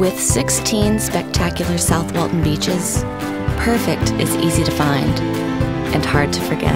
With 16 spectacular South Walton beaches, perfect is easy to find and hard to forget.